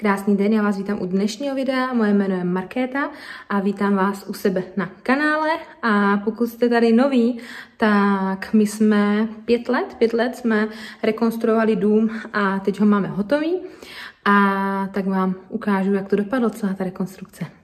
Krásný den, já vás vítám u dnešního videa, moje jméno je Markéta a vítám vás u sebe na kanále a pokud jste tady noví, tak my jsme pět let, pět let jsme rekonstruovali dům a teď ho máme hotový a tak vám ukážu, jak to dopadlo, celá ta rekonstrukce.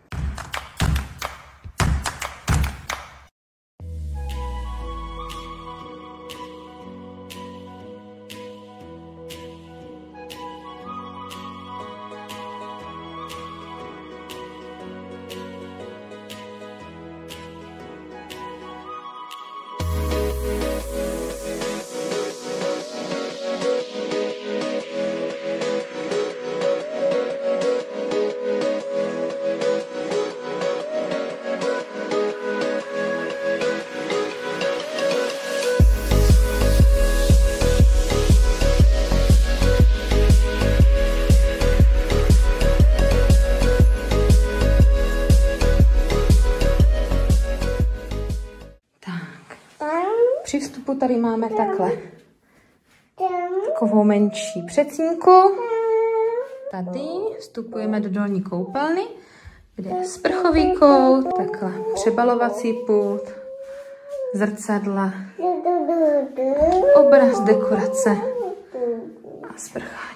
Tady máme takhle takovou menší předsínku. Tady vstupujeme do dolní koupelny, kde je sprchový kout, takhle přebalovací pult, zrcadla, obraz dekorace a sprcháč.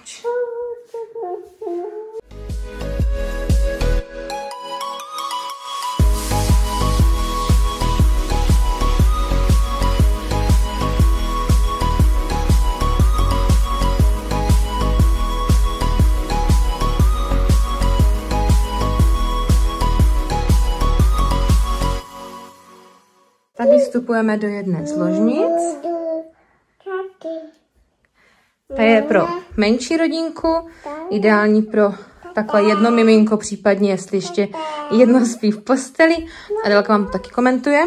Vstupujeme do jedné z ložnic. Ta je pro menší rodinku, ideální pro takhle jedno miminko, případně jestli ještě jedno spí v posteli. Adelka vám to taky komentuje.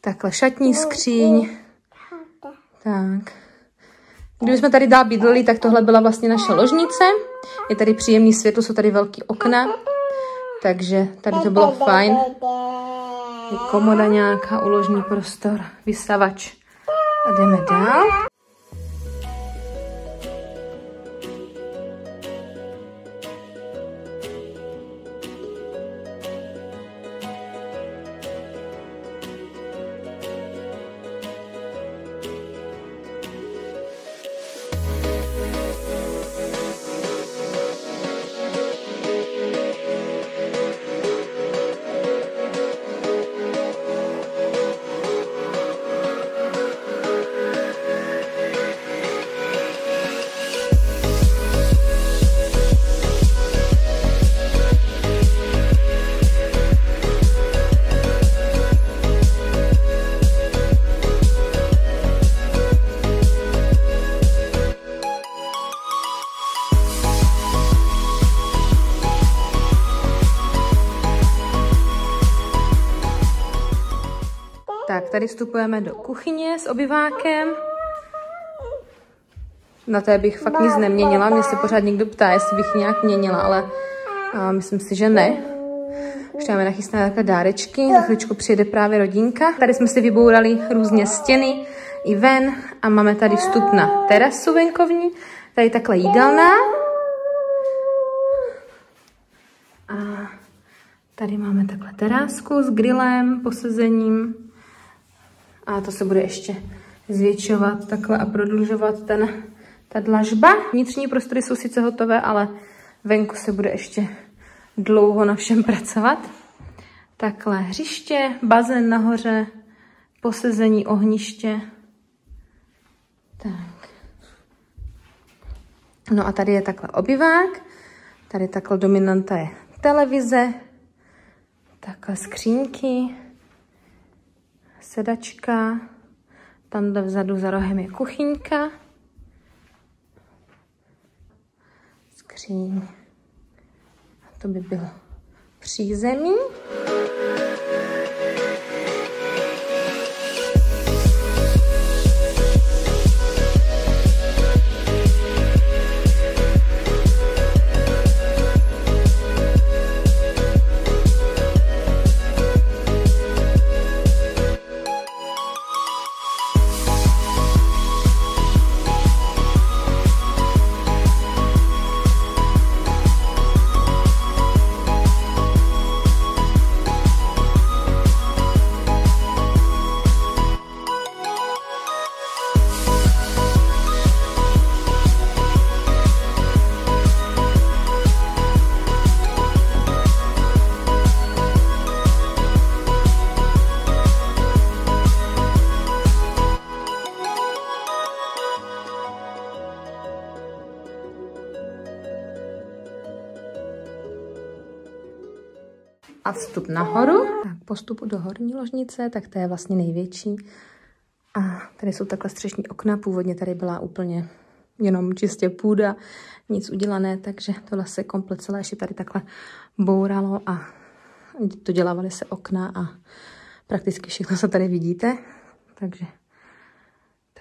Takhle šatní skříň. Tak. Kdybychom tady dál bydleli, tak tohle byla vlastně naše ložnice. Je tady příjemný světlo, jsou tady velký okna. Takže tady to bylo fajn. Je komoda nějaká, uložní prostor, vysavač. A jdeme dál. Tady vstupujeme do kuchyně s obyvákem. Na té bych fakt nic neměnila. Mě se pořád někdo ptá, jestli bych nějak měnila, ale a myslím si, že ne. Už máme nachystané takové dárečky. Za chvíličku přijede právě rodinka. Tady jsme si vybourali různě stěny i ven a máme tady vstup na terasu venkovní. Tady takhle jídelná. A tady máme takhle terásku s grillem, posezením. A to se bude ještě zvětšovat takhle a prodlužovat ten, ta dlažba. Vnitřní prostory jsou sice hotové, ale venku se bude ještě dlouho na všem pracovat. Takhle hřiště, bazén nahoře, posezení ohniště. Tak. No a tady je takhle obyvák. Tady takhle dominanta je televize. Takhle skřínky sedačka, tam vzadu za rohem je kuchyňka, skříň, a to by bylo přízemí. A vstup nahoru. Tak postupu do horní ložnice, tak to je vlastně největší. A tady jsou takhle střešní okna, původně tady byla úplně jenom čistě půda, nic udělané, takže tohle se komplet celé ještě tady takhle bouralo a dodělávaly se okna a prakticky všechno, co tady vidíte. Takže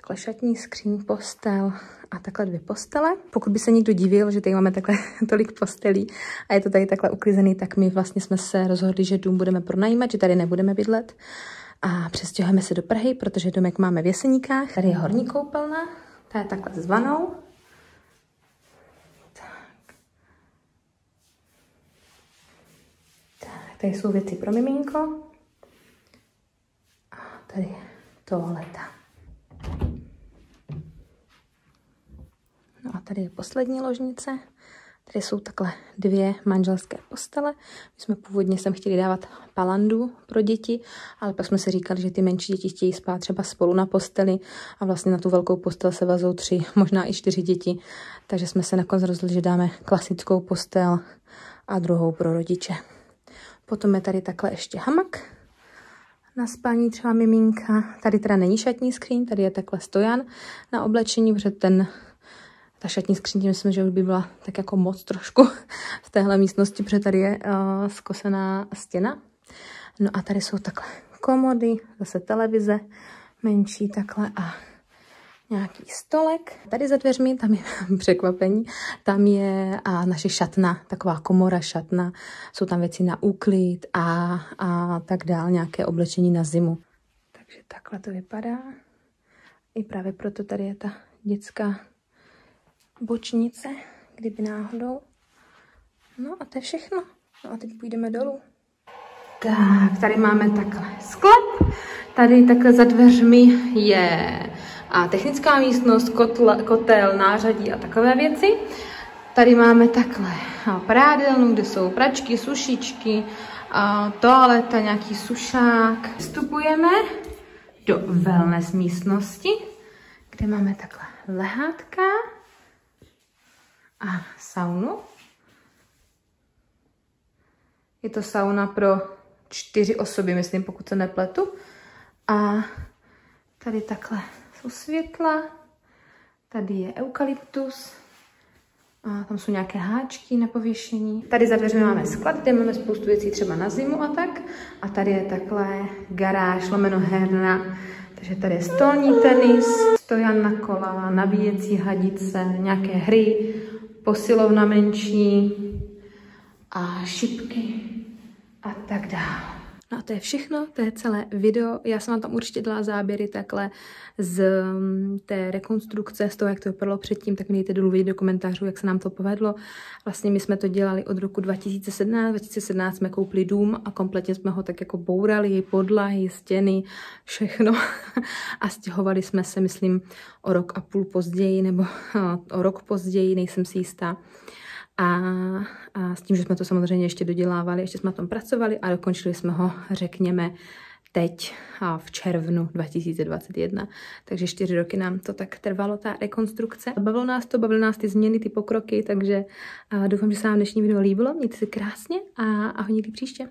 takhle šatní skříň, postel a takhle dvě postele. Pokud by se někdo divil, že tady máme takhle tolik postelí a je to tady takhle uklizený, tak my vlastně jsme se rozhodli, že dům budeme pronajímat, že tady nebudeme bydlet a přestěhujeme se do Prahy, protože domek máme v Jeseníkách. Tady je horní koupelna, ta je takhle s vanou. Tak. tak, tady jsou věci pro miminko. A tady je toaleta. No a tady je poslední ložnice. Tady jsou takhle dvě manželské postele. My jsme původně sem chtěli dávat palandu pro děti, ale pak jsme si říkali, že ty menší děti chtějí spát třeba spolu na posteli a vlastně na tu velkou postel se vazou tři, možná i čtyři děti. Takže jsme se nakonec rozhodli, že dáme klasickou postel a druhou pro rodiče. Potom je tady takhle ještě hamak na spání třeba miminka. Tady teda není šatní skříň, tady je takhle stojan na oblečení, protože ten ta šatní skříň, myslím, že už by byla tak jako moc trošku v téhle místnosti, protože tady je uh, skosená stěna. No a tady jsou takhle komody, zase televize, menší takhle a nějaký stolek. Tady za dveřmi, tam je překvapení, tam je a naše šatna, taková komora šatna. Jsou tam věci na úklid a, a tak dál, nějaké oblečení na zimu. Takže takhle to vypadá. I právě proto tady je ta dětská bočnice, kdyby náhodou. No a to je všechno. No a teď půjdeme dolů. Tak, tady máme takhle sklep. Tady takhle za dveřmi je a technická místnost, kotl, kotel, nářadí a takové věci. Tady máme takhle prádelnu, kde jsou pračky, sušičky, a toaleta, nějaký sušák. Vstupujeme do wellness místnosti, kde máme takhle lehátka, a saunu. Je to sauna pro čtyři osoby, myslím, pokud se nepletu. A tady takhle jsou světla, tady je eukalyptus, a tam jsou nějaké háčky na pověšení. Tady za dveřmi máme sklad, kde máme spoustu věcí třeba na zimu a tak. A tady je takhle garáž, lomeno herna. Takže tady je stolní tenis, stojan na kola, nabíjecí hadice, nějaké hry, posilovna menší a šipky a tak dále. No a to je všechno, to je celé video. Já jsem vám tam určitě dala záběry takhle z mm, té rekonstrukce, z toho, jak to vypadalo předtím, tak mějte dolů vidět do komentářů, jak se nám to povedlo. Vlastně my jsme to dělali od roku 2017. 2017 jsme koupili dům a kompletně jsme ho tak jako bourali, podlahy, stěny, všechno. a stěhovali jsme se, myslím, o rok a půl později, nebo o rok později, nejsem si jistá. A, a s tím, že jsme to samozřejmě ještě dodělávali, ještě jsme na tom pracovali a dokončili jsme ho, řekněme, teď a v červnu 2021. Takže čtyři roky nám to tak trvalo, ta rekonstrukce. Bavilo nás to, bavilo nás ty změny, ty pokroky, takže doufám, že se vám dnešní video líbilo. Mějte se krásně a ahoj někdy příště.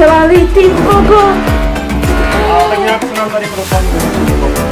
Co jste udělali, ty bogo? A tak nějak